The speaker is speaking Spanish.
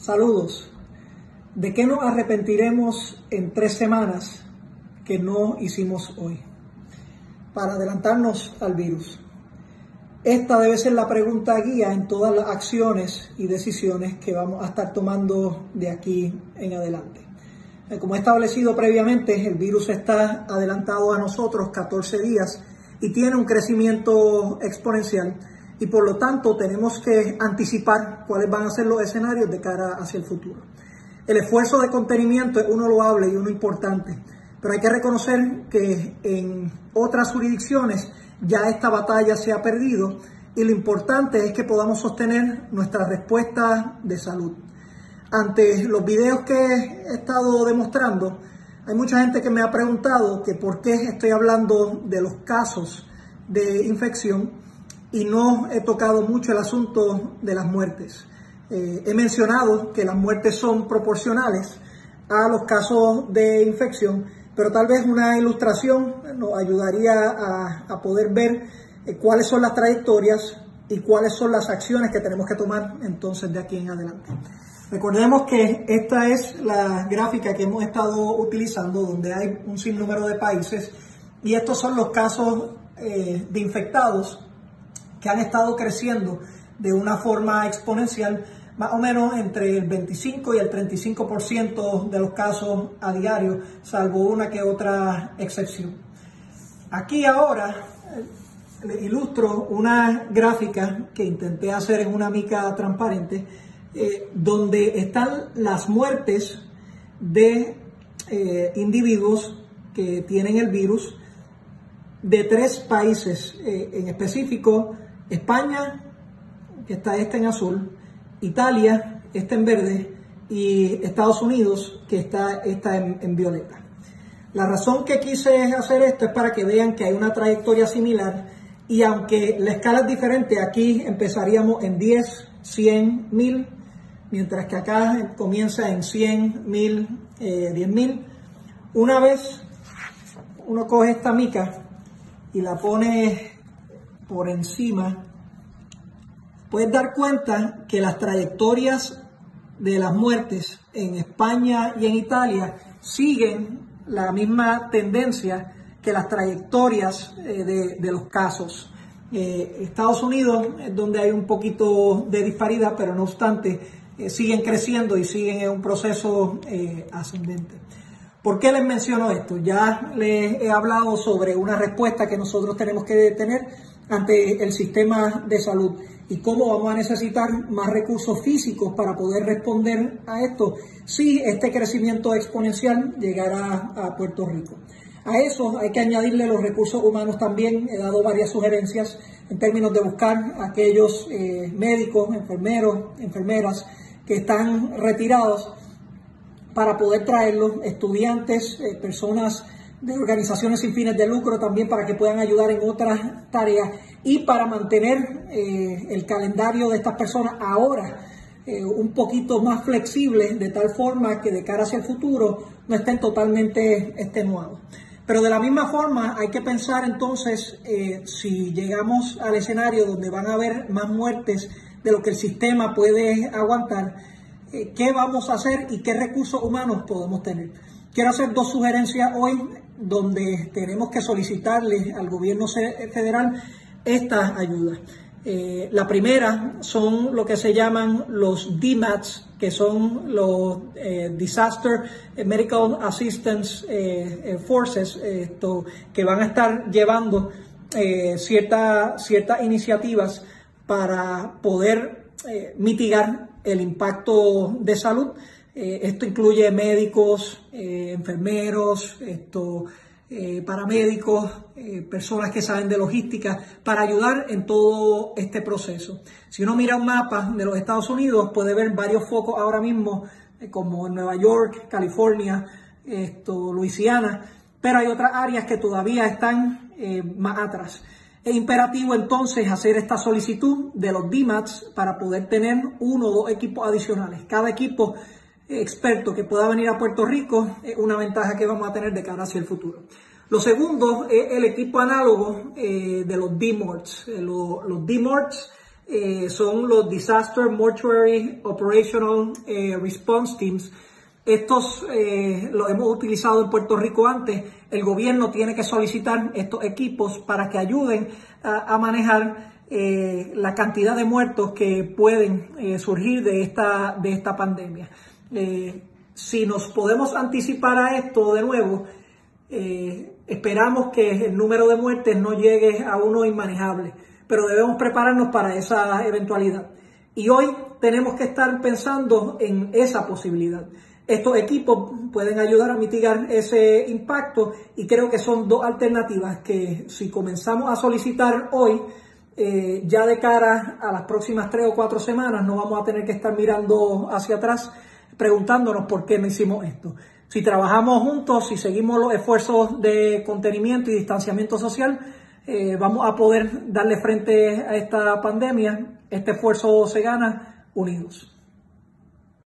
Saludos. ¿De qué nos arrepentiremos en tres semanas que no hicimos hoy? Para adelantarnos al virus. Esta debe ser la pregunta guía en todas las acciones y decisiones que vamos a estar tomando de aquí en adelante. Eh, como he establecido previamente, el virus está adelantado a nosotros 14 días y tiene un crecimiento exponencial y por lo tanto tenemos que anticipar cuáles van a ser los escenarios de cara hacia el futuro. El esfuerzo de contenimiento es uno loable y uno importante, pero hay que reconocer que en otras jurisdicciones ya esta batalla se ha perdido y lo importante es que podamos sostener nuestra respuesta de salud. Ante los videos que he estado demostrando, hay mucha gente que me ha preguntado que por qué estoy hablando de los casos de infección y no he tocado mucho el asunto de las muertes. Eh, he mencionado que las muertes son proporcionales a los casos de infección, pero tal vez una ilustración nos ayudaría a, poder ver eh, cuáles son las trayectorias y cuáles son las acciones que tenemos que tomar entonces de aquí en adelante. Recordemos que esta es la gráfica que hemos estado utilizando donde hay un sinnúmero de países y estos son los casos eh, de infectados que han estado creciendo de una forma exponencial, más o menos entre el 25 y el 35% de los casos a diario, salvo una que otra excepción. Aquí ahora eh, le ilustro una gráfica que intenté hacer en una mica transparente, eh, donde están las muertes de eh, individuos que tienen el virus de tres países en específico, España, que está este en azul, Italia, este en verde, y Estados Unidos, que está, está en, violeta. La razón que quise hacer esto es para que vean que hay una trayectoria similar y aunque la escala es diferente, aquí empezaríamos en 10, 100, 1000, mientras que acá comienza en 100, 1000, 10.000. Una vez uno coge esta mica y la pone por encima, puedes dar cuenta que las trayectorias de las muertes en España y en Italia siguen la misma tendencia que las trayectorias eh, de, los casos. Eh, Estados Unidos es donde hay un poquito de disparidad, pero no obstante eh, siguen creciendo y siguen en un proceso ascendente. ¿Por qué les menciono esto? Ya les he hablado sobre una respuesta que nosotros tenemos que tener ante el sistema de salud y cómo vamos a necesitar más recursos físicos para poder responder a esto si este crecimiento exponencial llegara a Puerto Rico. A eso hay que añadirle los recursos humanos también. He dado varias sugerencias en términos de buscar aquellos eh, médicos, enfermeros, enfermeras que están retirados para poder traerlos, estudiantes, eh, personas de organizaciones sin fines de lucro también para que puedan ayudar en otras tareas y para mantener eh, el calendario de estas personas ahora eh, un poquito más flexible de tal forma que de cara hacia el futuro no estén totalmente extenuados. Pero de la misma forma hay que pensar entonces si llegamos al escenario donde van a haber más muertes de lo que el sistema puede aguantar, eh, qué vamos a hacer y qué recursos humanos podemos tener. Quiero hacer dos sugerencias hoy donde tenemos que solicitarle al gobierno federal esta ayuda. Eh, la primera son lo que se llaman los DMATs, que son los eh, Disaster Medical Assistance Forces, esto, que van a estar llevando ciertas iniciativas para poder mitigar el impacto de salud. Eh, esto incluye médicos, eh, enfermeros, esto, eh, paramédicos, personas que saben de logística, para ayudar en todo este proceso. Si uno mira un mapa de los Estados Unidos, puede ver varios focos ahora mismo, como Nueva York, California, esto, Luisiana, pero hay otras áreas que todavía están más atrás. Es imperativo entonces hacer esta solicitud de los DMATs para poder tener uno o dos equipos adicionales. Cada equipo experto que pueda venir a Puerto Rico es una ventaja que vamos a tener de cara hacia el futuro. Lo segundo es el equipo análogo eh, de los DMORTs. Eh, los, DMORTs eh, son los Disaster Mortuary Operational eh, Response Teams. Estos eh, los hemos utilizado en Puerto Rico antes. El gobierno tiene que solicitar estos equipos para que ayuden a, manejar la cantidad de muertos que pueden surgir de esta, de esta pandemia. si nos podemos anticipar a esto de nuevo, esperamos que el número de muertes no llegue a uno inmanejable pero debemos prepararnos para esa eventualidad. Y hoy tenemos que estar pensando en esa posibilidad. Estos equipos pueden ayudar a mitigar ese impacto y creo que son dos alternativas que si comenzamos a solicitar hoy, eh, ya de cara a las próximas tres o cuatro semanas no vamos a tener que estar mirando hacia atrás preguntándonos por qué no hicimos esto. Si trabajamos juntos, si seguimos los esfuerzos de contenimiento y distanciamiento social, eh, vamos a poder darle frente a esta pandemia. Este esfuerzo se gana unidos.